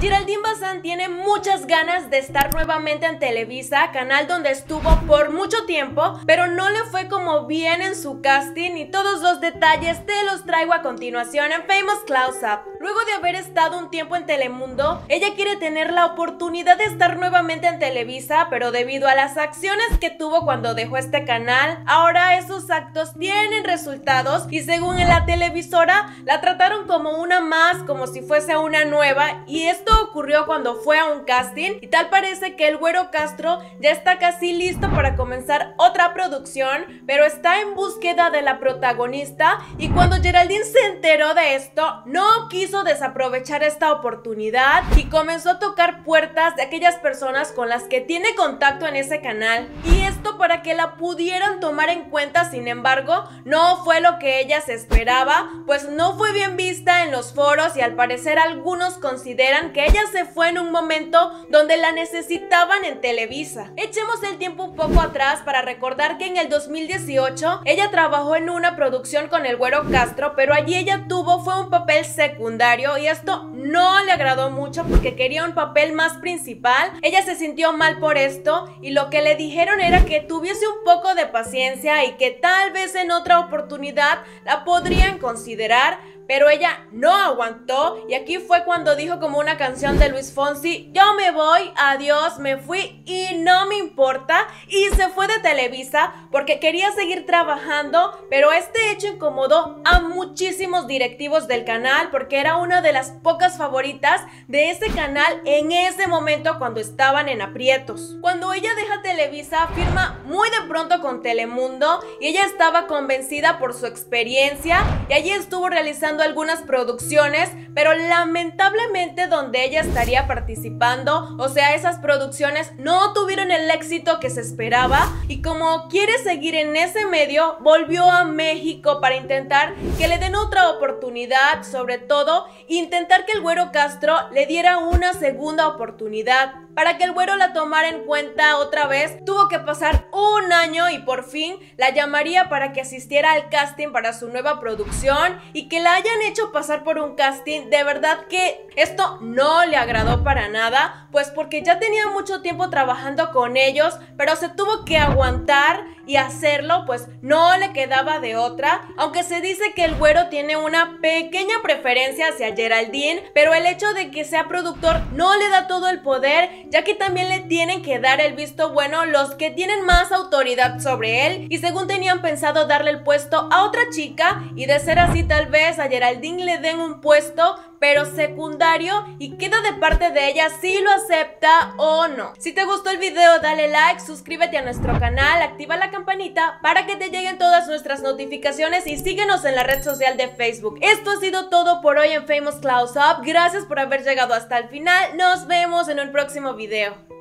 Geraldine Bazán tiene muchas ganas de estar nuevamente en Televisa, canal donde estuvo por mucho tiempo, pero no le fue como bien en su casting y todos los detalles te los traigo a continuación en Famous Close Up. Luego de haber estado un tiempo en Telemundo, ella quiere tener la oportunidad de estar nuevamente en Televisa, pero debido a las acciones que tuvo cuando dejó este canal, ahora esos actos tienen resultados y según en la televisora la trataron como una más, como si fuese una nueva y esto ocurrió cuando fue a un casting y tal parece que el güero Castro ya está casi listo para comenzar otra producción, pero está en búsqueda de la protagonista y cuando Geraldine se enteró de esto, no quiso desaprovechar esta oportunidad y comenzó a tocar puertas de aquellas personas con las que tiene contacto en ese canal y esto para que la pudieran tomar en cuenta, sin embargo, no fue lo que ella se esperaba, pues no fue bien vista en los foros y al parecer algunos consideran que ella se fue en un momento donde la necesitaban en Televisa. Echemos el tiempo un poco atrás para recordar que en el 2018 ella trabajó en una producción con el güero Castro, pero allí ella tuvo fue un papel secundario y esto no le agradó mucho porque quería un papel más principal. Ella se sintió mal por esto y lo que le dijeron era que tuviese un poco de paciencia y que tal vez en otra oportunidad la podrían considerar, pero ella no aguantó y aquí fue cuando dijo como una canción de Luis Fonsi, yo me voy, adiós, me fui y no me importa y se fue de Televisa porque quería seguir trabajando, pero este hecho incomodó a muchísimos directivos del canal porque era una de las pocas favoritas de ese canal en ese momento cuando estaban en aprietos. Cuando ella deja Televisa firma muy de pronto con Telemundo y ella estaba convencida por su experiencia y allí estuvo realizando algunas producciones, pero lamentablemente donde ella estaría participando, o sea, esas producciones no tuvieron el éxito que se esperaba y como quiere seguir en ese medio, volvió a México para intentar que le den otra oportunidad, sobre todo intentar que el güero Castro le diera una segunda oportunidad. Para que el güero la tomara en cuenta otra vez, tuvo que pasar un año y por fin la llamaría para que asistiera al casting para su nueva producción y que la hayan hecho pasar por un casting, de verdad que esto no le agradó para nada, pues porque ya tenía mucho tiempo trabajando con ellos, pero se tuvo que aguantar y hacerlo, pues no le quedaba de otra, aunque se dice que el güero tiene una pequeña preferencia hacia Geraldine, pero el hecho de que sea productor no le da todo el poder ya que también le tienen que dar el visto bueno los que tienen más autoridad sobre él y según tenían pensado darle el puesto a otra chica y de ser así tal vez a Geraldine le den un puesto pero secundario y queda de parte de ella si lo acepta o no. Si te gustó el video dale like, suscríbete a nuestro canal, activa la campanita para que te lleguen todas nuestras notificaciones y síguenos en la red social de Facebook. Esto ha sido todo por hoy en Famous Close Up, gracias por haber llegado hasta el final, nos vemos en un próximo video.